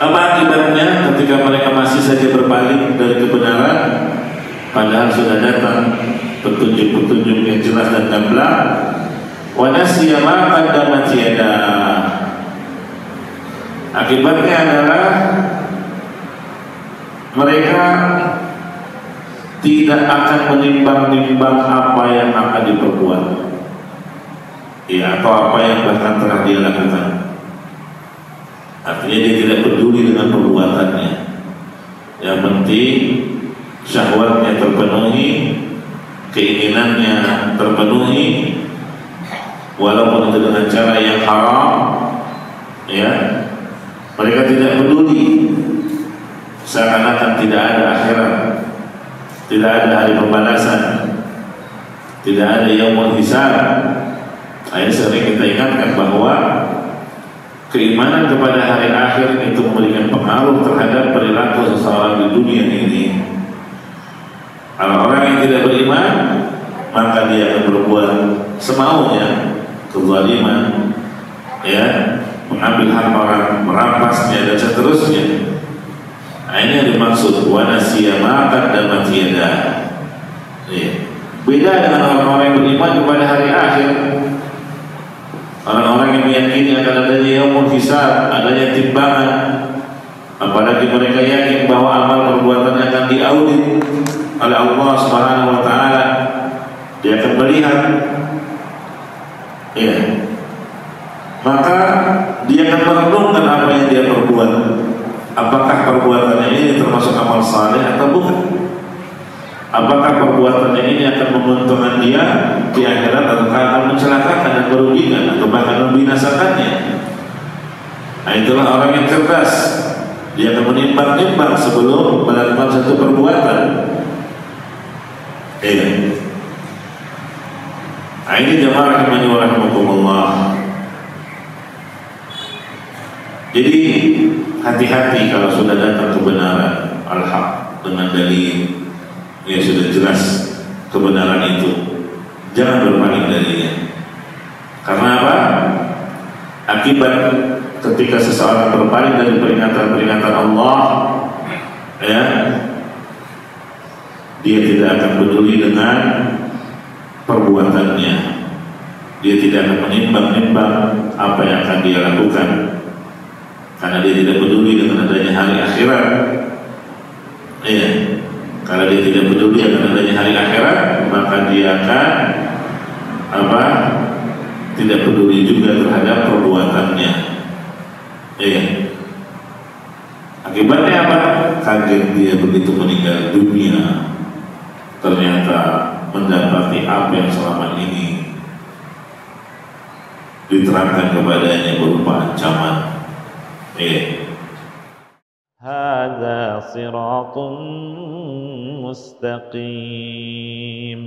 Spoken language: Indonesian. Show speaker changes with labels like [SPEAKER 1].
[SPEAKER 1] Apa akibatnya ketika mereka masih saja berpaling dari kebenaran? Padahal sudah datang petunjuk-petunjuk yang jelas dan gamblang. Wa nasiya ma qaddamat akibatnya adalah mereka tidak akan menimbang-nimbang apa yang akan diperbuat. Ya atau apa yang bahkan telah dia lakukan Artinya dia tidak peduli dengan perbuatannya. Yang penting syahwatnya terpenuhi, keinginannya terpenuhi, walaupun dengan cara yang haram, ya mereka tidak peduli. Seakan-akan tidak ada akhirat, tidak ada hari pembalasan, tidak ada yang hisab. Akhirnya sering kita ingatkan bahwa keimanan kepada hari akhir itu memberikan pengaruh terhadap perilaku seseorang di dunia ini. Kalau orang yang tidak beriman, maka dia akan berbuat semaunya, kezaliman, ya, mengambil hak orang, merampasnya dan seterusnya. Nah, ini yang dimaksud wanasiyah makan dan matiada. Ya. Beda dengan orang-orang yang beriman kepada hari akhir, Yang meyakini akan adanya yaumul hisab, adanya timbangan, apalagi mereka yakin bahwa amal perbuatannya akan diaudit oleh Allah Subhanahu wa taala. Dia akan melihat ya. Maka dia akan merenungkan apa yang dia perbuat. Apakah perbuatannya ini termasuk amal saleh atau bukan? Apakah perbuatannya ini akan menguntungkan dia di akhirat atau akan mencelakakan dan merugikan atau bahkan membinasakannya? Nah itulah orang yang cerdas. Dia akan menimbang-nimbang sebelum melakukan satu perbuatan. Iya. Nah ini jamaah rahimani wa rahmatullah. Jadi hati-hati kalau sudah datang kebenaran al-haq dengan dalil ya sudah jelas kebenaran itu jangan berpaling darinya karena apa akibat ketika seseorang berpaling dari peringatan-peringatan Allah ya dia tidak akan peduli dengan perbuatannya dia tidak akan menimbang-nimbang apa yang akan dia lakukan karena dia tidak peduli dengan adanya hari akhirat ya kalau dia tidak peduli akan adanya hari akhirat, maka dia akan apa? Tidak peduli juga terhadap perbuatannya. Iya. Akibatnya apa? Kaget dia begitu meninggal dunia. Ternyata mendapati apa yang selama ini diterangkan kepadanya berupa ancaman. Iya.
[SPEAKER 2] هذا صراط مستقيم